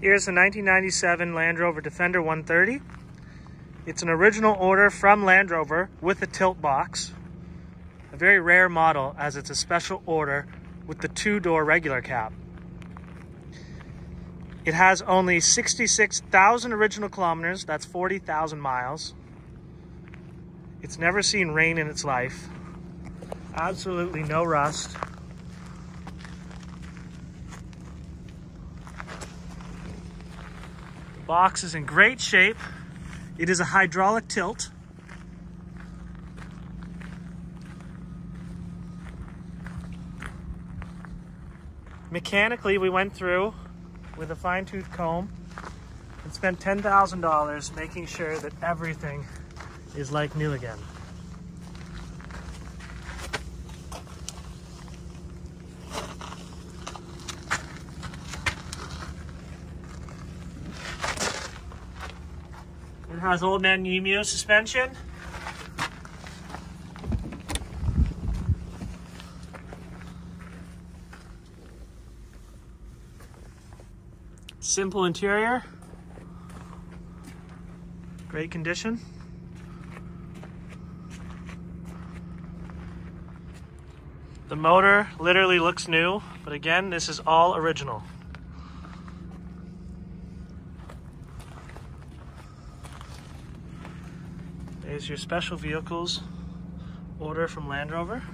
Here's the 1997 Land Rover Defender 130. It's an original order from Land Rover with a tilt box. A very rare model as it's a special order with the two-door regular cab. It has only 66,000 original kilometers, that's 40,000 miles. It's never seen rain in its life. Absolutely no rust. Box is in great shape. It is a hydraulic tilt. Mechanically, we went through with a fine tooth comb and spent $10,000 making sure that everything is like new again. It has old man Emu suspension. Simple interior. Great condition. The motor literally looks new, but again, this is all original. There's your special vehicles order from Land Rover.